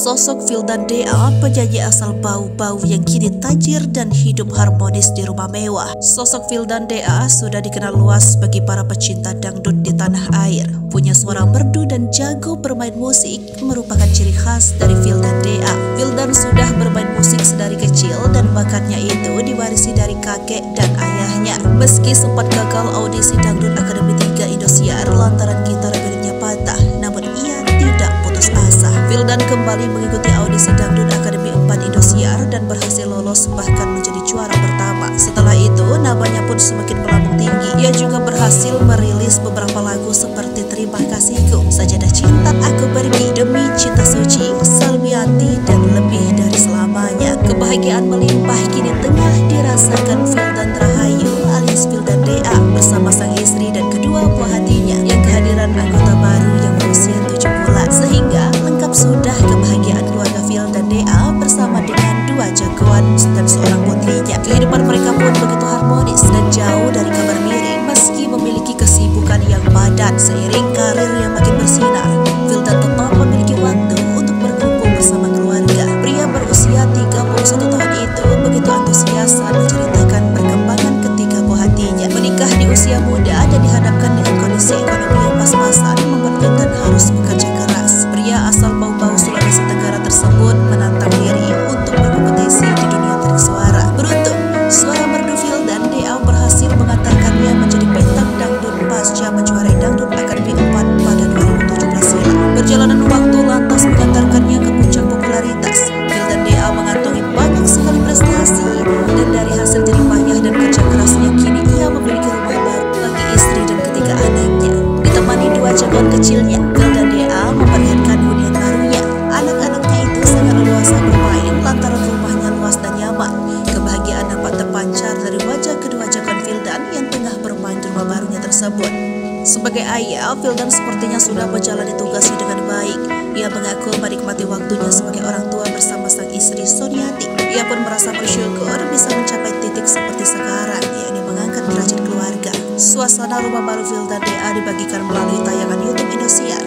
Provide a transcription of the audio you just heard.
Sosok Vildan Dea, penyanyi asal bau-bau yang kini tajir dan hidup harmonis di rumah mewah. Sosok Vildan Dea sudah dikenal luas bagi para pecinta dangdut di tanah air. Punya suara merdu dan jago bermain musik merupakan ciri khas dari Vildan Dea. Vildan sudah bermain musik sedari kecil dan bakatnya itu diwarisi dari kakek dan ayahnya. Meski sempat gagal audisi dangdut Akademi 3 Indosiar lantaran gitar Vildan kembali mengikuti audisi Dangdut Akademi 4 Indosiar dan berhasil lolos bahkan menjadi juara pertama. Setelah itu, namanya pun semakin melambung tinggi. Ia juga berhasil merilis beberapa lagu seperti Terima Kasihku, Sajadah Cinta, Aku Pergi, Demi Cinta Suci, Salmiati, dan lebih dari selamanya. Kebahagiaan melimpah kini tengah dirasakan Vildan Rahayu alias Vildan Dea bersama sang istri dan kedua buah Lengkap sudah kebahagiaan keluarga Phil dan Dea bersama dengan dua jagoan dan seorang putrinya. Kehidupan mereka pun begitu harmonis dan jauh dari kabar miring meski memiliki kesibukan yang padat seiring karir yang makin bersinar. Phil dan tetap memiliki waktu untuk berkumpul bersama keluarga. Pria berusia 31 tahun itu begitu antusias saat menceritakan perkembangan ketika buah hatinya. Menikah di usia muda dan dihadapkan dengan kondisi ekonomi yang pas-pasan membuat harus bekerja Perjalanan waktu lantas mengantarkannya ke puncak popularitas. Vildan DA mengantongi banyak sekali prestasi dan dari hasil jerih payah dan kerja kerasnya kini ia memiliki rumah baru bagi istri dan ketiga anaknya. Ditemani dua jagoan kecilnya, Vildan DA memperlihatkan hunian barunya. Anak-anaknya itu sangat leluasa bermain lantaran rumahnya luas dan nyaman. Kebahagiaan dapat terpancar dari wajah kedua jagoan Vildan yang tengah bermain di rumah barunya tersebut. Sebagai ayah, Vildan sepertinya sudah menjalani tugasnya dengan. Ia mengaku menikmati waktunya sebagai orang tua bersama sang istri Soniati. Ia pun merasa bersyukur bisa mencapai titik seperti sekarang, yakni mengangkat derajat keluarga. Suasana rumah baru Vildan DA dibagikan melalui tayangan YouTube Indosiar.